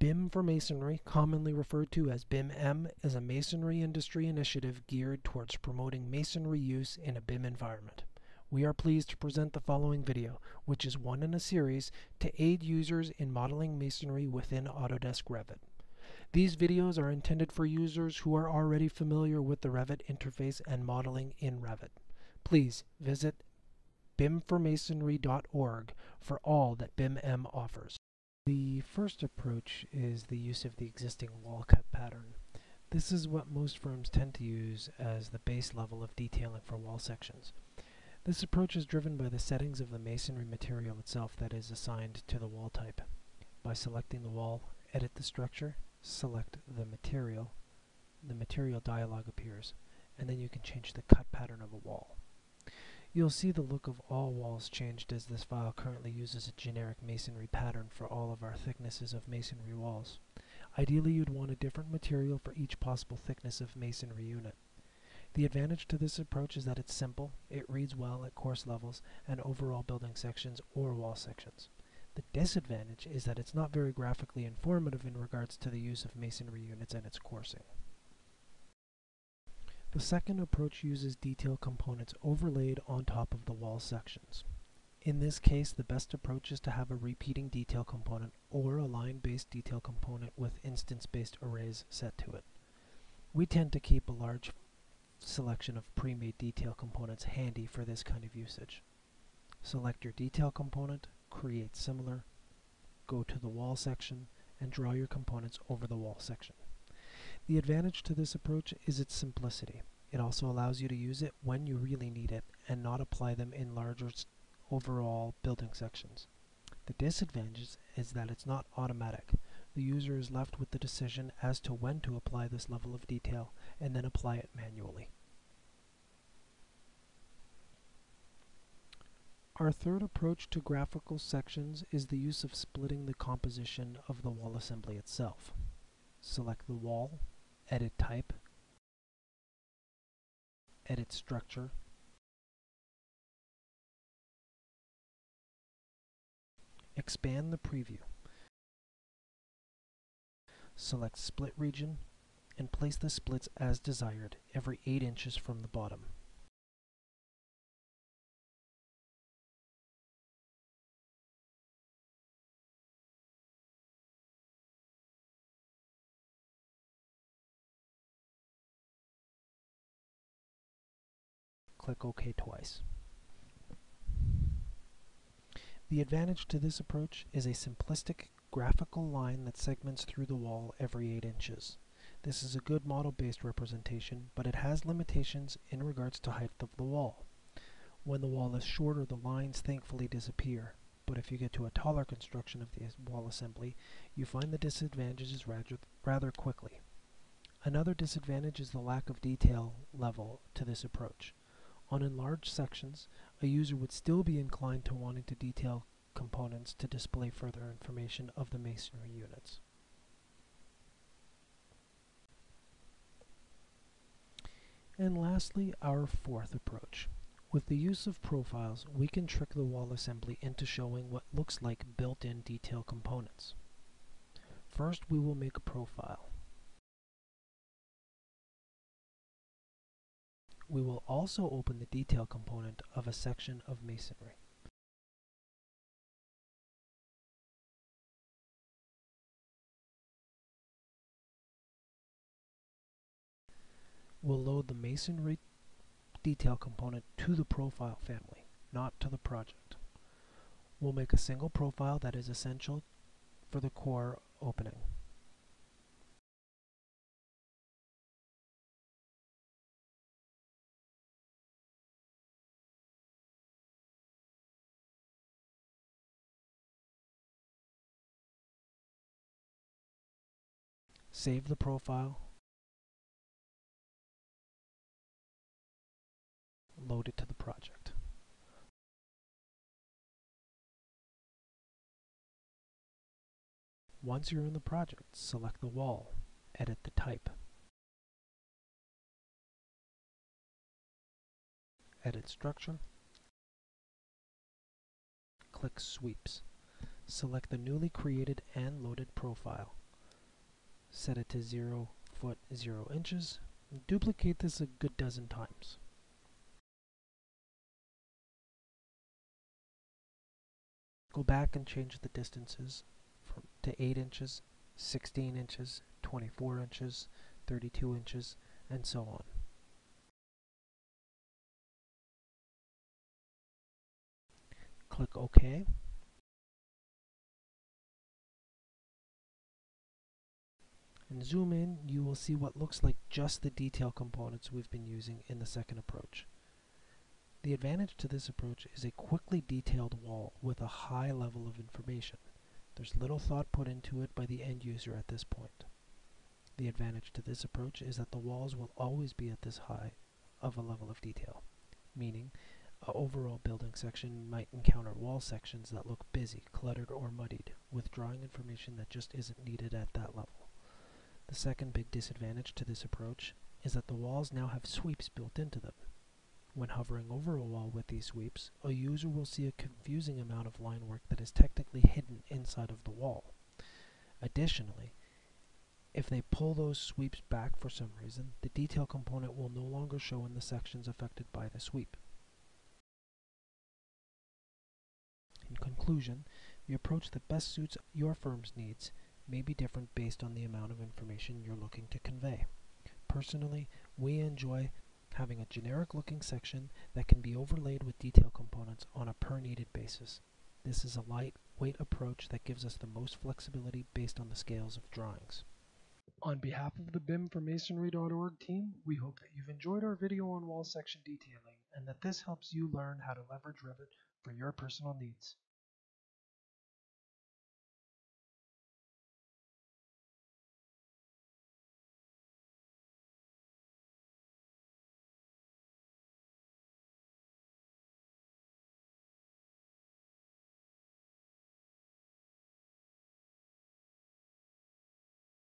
BIM for Masonry, commonly referred to as BIM-M, is a masonry industry initiative geared towards promoting masonry use in a BIM environment. We are pleased to present the following video, which is one in a series to aid users in modeling masonry within Autodesk Revit. These videos are intended for users who are already familiar with the Revit interface and modeling in Revit. Please visit bimformasonry.org for all that BIM-M offers. The first approach is the use of the existing wall cut pattern. This is what most firms tend to use as the base level of detailing for wall sections. This approach is driven by the settings of the masonry material itself that is assigned to the wall type. By selecting the wall, edit the structure, select the material, the material dialog appears, and then you can change the cut pattern of a wall. You'll see the look of all walls changed as this file currently uses a generic masonry pattern for all of our thicknesses of masonry walls. Ideally you'd want a different material for each possible thickness of masonry unit. The advantage to this approach is that it's simple, it reads well at coarse levels and overall building sections or wall sections. The disadvantage is that it's not very graphically informative in regards to the use of masonry units and its coursing. The second approach uses detail components overlaid on top of the wall sections. In this case, the best approach is to have a repeating detail component or a line-based detail component with instance-based arrays set to it. We tend to keep a large selection of pre-made detail components handy for this kind of usage. Select your detail component, create similar, go to the wall section, and draw your components over the wall section. The advantage to this approach is its simplicity. It also allows you to use it when you really need it and not apply them in larger overall building sections. The disadvantage is that it's not automatic. The user is left with the decision as to when to apply this level of detail and then apply it manually. Our third approach to graphical sections is the use of splitting the composition of the wall assembly itself. Select the wall edit type, edit structure, expand the preview. Select split region and place the splits as desired every 8 inches from the bottom. Click OK twice. The advantage to this approach is a simplistic graphical line that segments through the wall every 8 inches. This is a good model-based representation, but it has limitations in regards to height of the wall. When the wall is shorter, the lines thankfully disappear, but if you get to a taller construction of the wall assembly, you find the disadvantages rather, rather quickly. Another disadvantage is the lack of detail level to this approach. On enlarged sections, a user would still be inclined to wanting to detail components to display further information of the masonry units. And lastly, our fourth approach. With the use of profiles, we can trick the wall assembly into showing what looks like built-in detail components. First, we will make a profile. We will also open the detail component of a section of masonry. We'll load the masonry detail component to the profile family, not to the project. We'll make a single profile that is essential for the core opening. Save the profile, load it to the project. Once you're in the project, select the wall, edit the type. Edit structure. Click Sweeps. Select the newly created and loaded profile. Set it to 0 foot 0 inches, duplicate this a good dozen times. Go back and change the distances from to 8 inches, 16 inches, 24 inches, 32 inches, and so on. Click OK. And zoom in, you will see what looks like just the detail components we've been using in the second approach. The advantage to this approach is a quickly detailed wall with a high level of information. There's little thought put into it by the end user at this point. The advantage to this approach is that the walls will always be at this high of a level of detail, meaning a overall building section might encounter wall sections that look busy, cluttered, or muddied, withdrawing information that just isn't needed at that level. The second big disadvantage to this approach is that the walls now have sweeps built into them. When hovering over a wall with these sweeps, a user will see a confusing amount of line work that is technically hidden inside of the wall. Additionally, if they pull those sweeps back for some reason, the detail component will no longer show in the sections affected by the sweep. In conclusion, the approach that best suits your firm's needs may be different based on the amount of information you're looking to convey. Personally, we enjoy having a generic looking section that can be overlaid with detail components on a per needed basis. This is a lightweight approach that gives us the most flexibility based on the scales of drawings. On behalf of the BIMformasonry.org team, we hope that you've enjoyed our video on wall section detailing and that this helps you learn how to leverage Revit for your personal needs.